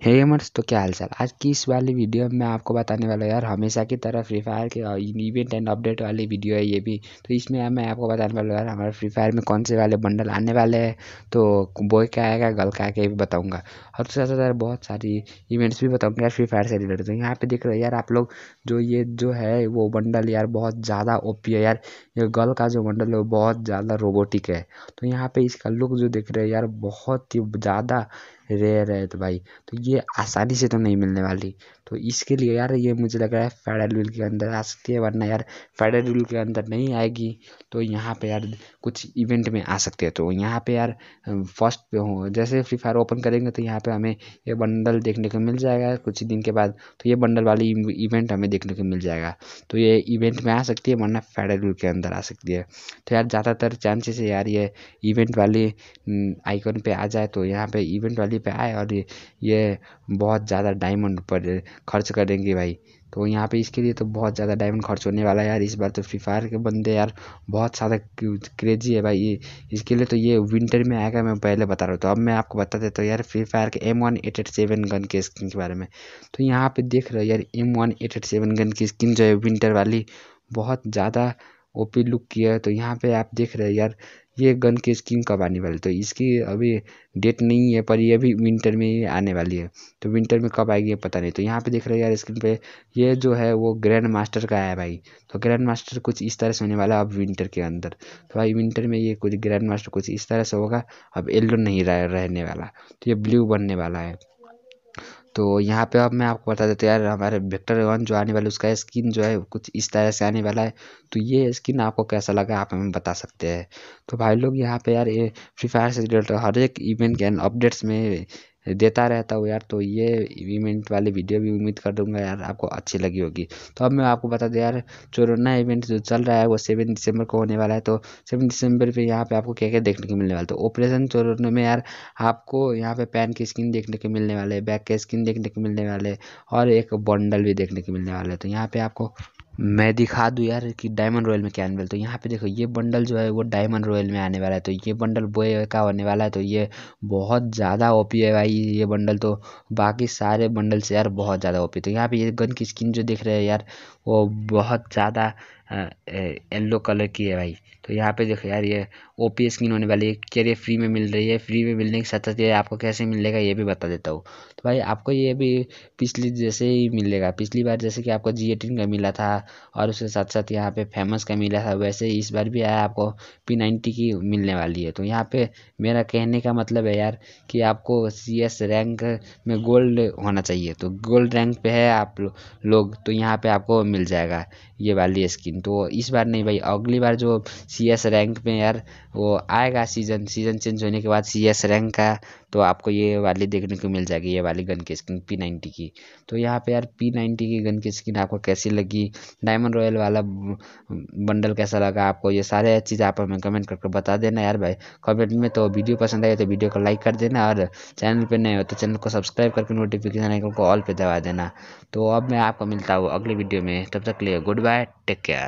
हे gamers तो क्या हालचाल? आज की इस वाली वीडियो में मैं आपको बताने वाला यार, हमेशा की तरह फ्री फायर के इवेंट एंड अपडेट वाली वीडियो है ये भी। तो इसमें मैं आपको बताने वाला यार, हमारे फ्री फायर में कौन से वाले बंडल आने वाले हैं तो बॉय का आएगा गर्ल का आएगा, ये भी बताऊँगा। और उसके साथ साथ बहुत सारी इवेंट्स भी बताऊँगा यार फ्री फायर से रिलेटेड तो यहाँ पे देख रहे हो यार आप लोग, जो ये जो है, वो बंडल यार बहुत ज़्यादा ओपी है यार। ये गर्ल का जो बंडल है, वो बहुत ज़्यादा रोबोटिक है। तो यहाँ पर इसका लुक जो देख रहे हैं यार, बहुत ही ज़्यादा रेयर है तो भाई तो ये आसानी से तो नहीं मिलने वाली। तो इसके लिए यार ये मुझे लग रहा है फेडरल रूल के अंदर आ सकती है, वरना यार फेडरल रूल के अंदर नहीं आएगी तो यहाँ पे यार कुछ इवेंट में आ सकते हैं। तो यहाँ पे यार फ़र्स्ट पे हो। जैसे फ्री फायर ओपन करेंगे तो यहाँ पे हमें ये बंडल देखने को मिल जाएगा कुछ दिन के बाद। तो ये बंडल वाली इवेंट हमें देखने को मिल जाएगा। तो ये इवेंट में आ सकती है, वरना फेडरल रूल के अंदर आ सकती है। तो यार ज़्यादातर चांसेस है यार ये इवेंट वाली आइकन पे आ जाए तो यहाँ पे इवेंट वाली पे आए और ये बहुत ज़्यादा डायमंड पर खर्च करेंगे भाई। तो यहाँ पे इसके लिए तो बहुत ज़्यादा डायमंड खर्च होने वाला है यार। इस बार तो फ्री फायर के बंदे यार बहुत सारा क्रेजी है भाई। ये, इसके लिए तो ये विंटर में आएगा, मैं पहले बता रहा हूँ। तो अब मैं आपको बता देता हूँ यार फ्री फायर के M one eight eight seven gun के स्किन के बारे में। तो यहाँ पे देख रहे हो यार M one eight eight seven gun की स्किन जो है विंटर वाली बहुत ज़्यादा ओपी लुक की है तो यहाँ पे आप देख रहे हैं यार, ये गन की स्किन कब आने वाली तो इसकी अभी डेट नहीं है, पर ये भी विंटर में ही आने वाली है। तो विंटर में कब आएगी पता नहीं। तो यहाँ पे देख रहे हैं यार स्क्रीन पे, ये जो है वो ग्रैंड मास्टर का है भाई। तो ग्रैंड मास्टर कुछ इस तरह से होने वाला है अब विंटर के अंदर। तो भाई विंटर में ये कुछ ग्रैंड मास्टर कुछ इस तरह से होगा, अब येल्लो नहीं रहने वाला। तो ये ब्लू बनने वाला है। तो यहाँ पे अब मैं आपको बता देता यार, हमारे वेक्टर वन जो आने वाला, उसका स्किन जो है कुछ इस तरह से आने वाला है। तो ये स्किन आपको कैसा लगा, आप हमें बता सकते हैं। तो भाई लोग, यहाँ पे यार ये फ्री फायर से रिलेटेड हर एक इवेंट के अपडेट्स में देता रहता हूँ यार तो ये इवेंट वाली वीडियो भी उम्मीद कर दूँगा यार, आपको अच्छी लगी होगी। तो अब मैं आपको बता दें यार चोरोना इवेंट जो चल रहा है, वो सेवन दिसंबर को होने वाला है तो सेवन दिसंबर पे यहाँ पे आपको क्या क्या देखने को मिलने वाला है? तो ऑपरेशन चोरोना में यार, आपको यहाँ पे पैन की स्किन देखने को मिलने वाले बैक के स्किन देखने को मिलने वाले, और एक बंडल भी देखने को मिलने वाले तो यहाँ पे आपको मैं दिखा दूँ यार कि डायमंड रॉयल में क्या आने वाला तो यहाँ पे देखो, ये बंडल जो है वो डायमंड रॉयल में आने वाला है तो ये बंडल बोए का होने वाला है तो ये बहुत ज़्यादा ओपी है भाई ये बंडल तो बाकी सारे बंडल से यार बहुत ज़्यादा ओपी तो यहाँ पे ये गन की स्किन जो देख रहे हैं यार, वो बहुत ज़्यादा येल्लो कलर की है भाई। तो यहाँ पे देखो यार, ये ओ पी स्किन होने वाली है क्या ये फ्री में मिल रही है। फ्री में मिलने के साथ साथ ये आपको कैसे मिलेगा ये भी बता देता हूँ। तो भाई आपको ये भी पिछली जैसे ही मिलेगा। पिछली बार जैसे कि आपको जी एटीन का मिला था और उसके साथ साथ यहाँ पे फ़ेमस का मिला था, वैसे ही इस बार भी आया आपको पी नाइन्टी की मिलने वाली है। तो यहाँ पे मेरा कहने का मतलब है यार कि आपको सी एस रैंक में गोल्ड होना चाहिए। तो गोल्ड रैंक पे है आप लोग तो यहाँ पे आपको मिल जाएगा। ये वाली स्किन तो इस बार नहीं भाई, अगली बार जो सी एस रैंक में यार वो आएगा सीज़न सीज़न चेंज होने के बाद सी एस रैंक का तो आपको ये वाली देखने को मिल जाएगी, ये वाली गन की स्किन पी नाइन्टी की। तो यहाँ पे यार पी नाइन्टी की गन की स्किन आपको कैसी लगी? डायमंड रॉयल वाला बंडल कैसा लगा आपको? ये सारे चीज़ आप हमें कमेंट करके बता देना यार भाई। कमेंट में तो वीडियो पसंद आए तो वीडियो को लाइक कर देना और चैनल पर नए हो तो चैनल को सब्सक्राइब करके नोटिफिकेशन आइकन को ऑल पर दबा देना। तो अब मैं आपको मिलता हूँ अगले वीडियो में। तब तक लिए good bye Bye. Take care.